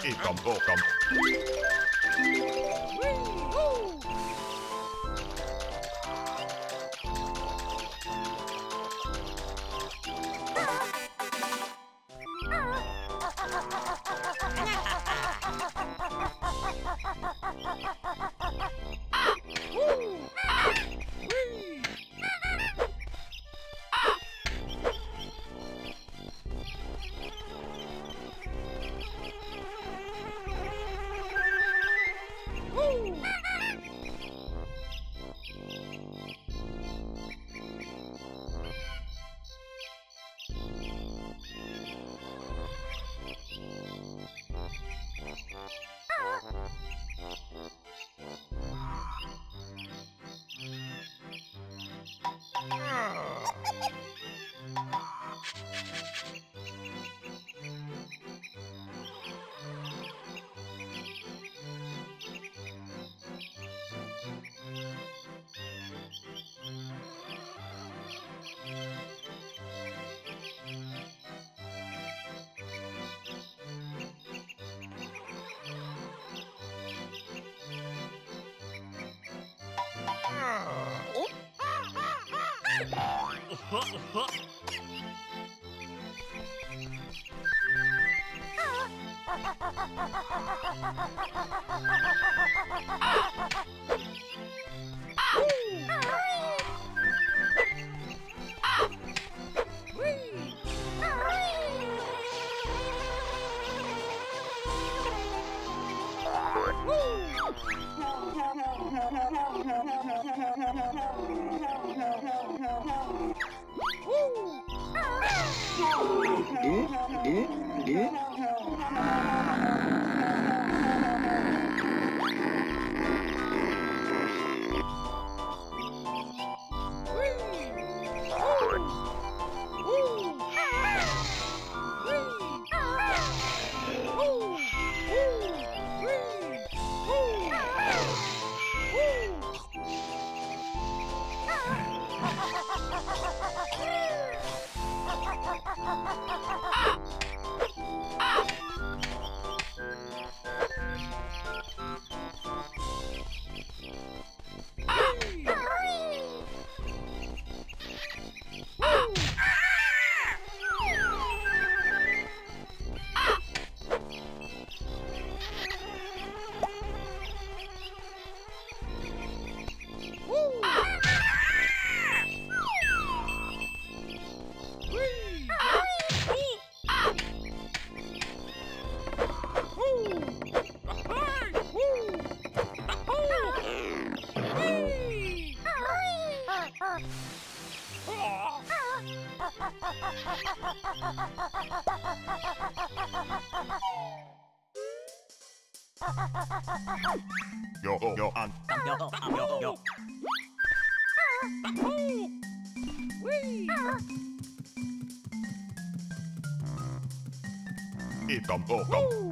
Ikan pokan. Ah! え？Yo, yo, and, and yo, and yo, yo. Wee! Eat them, oh, come.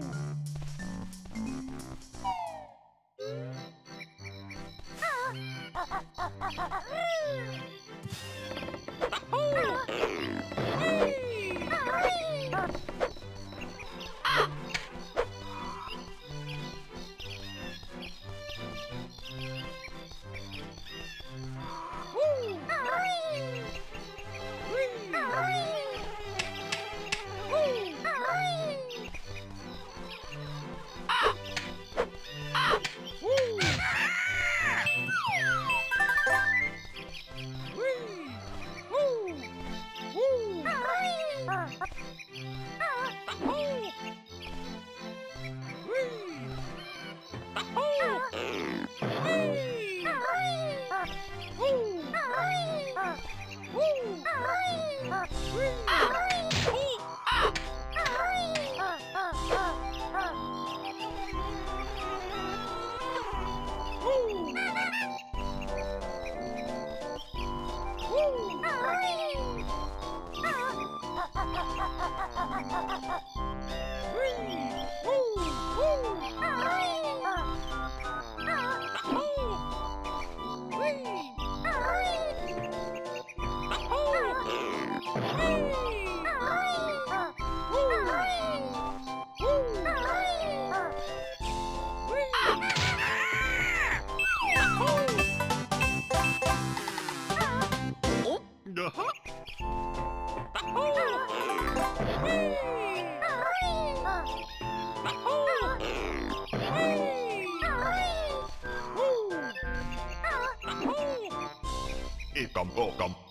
Come, oh, come.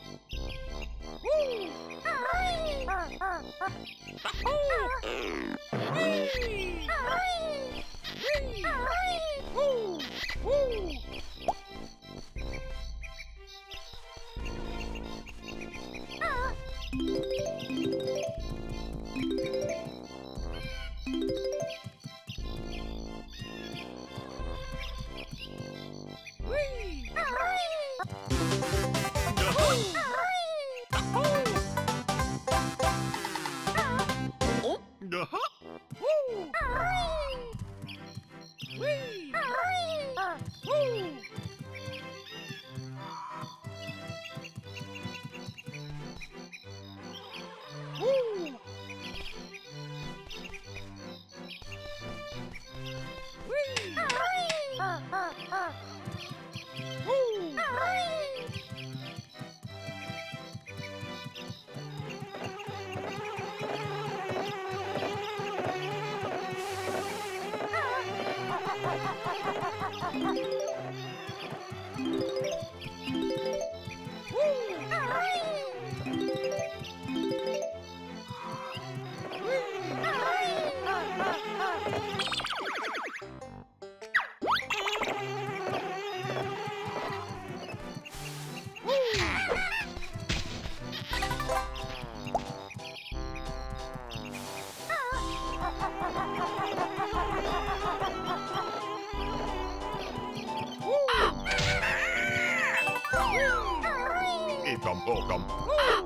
Welcome, mm. welcome.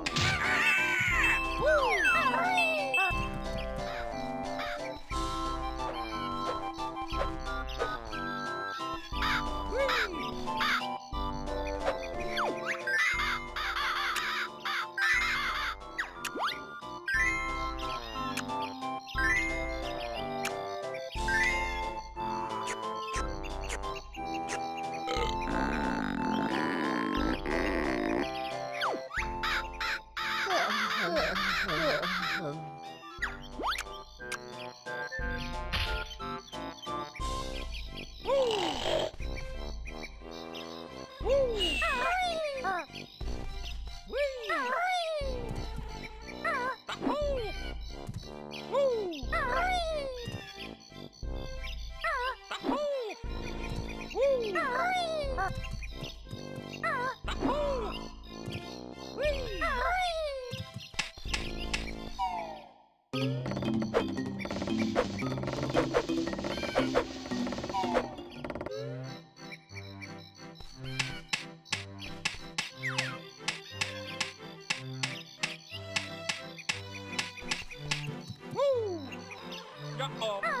love. Oh.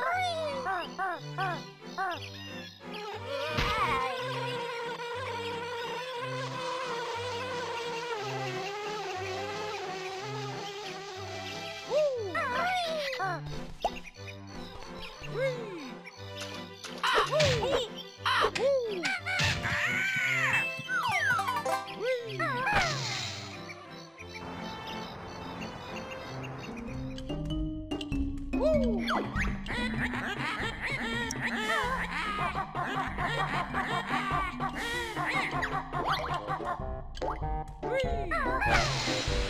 Whee!